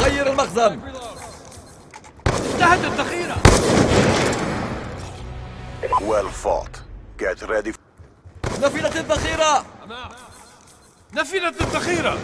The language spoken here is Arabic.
غير المخزن انتهت الذخيرة Well fought. Get ready. نفذت الذخيرة نفذت الذخيرة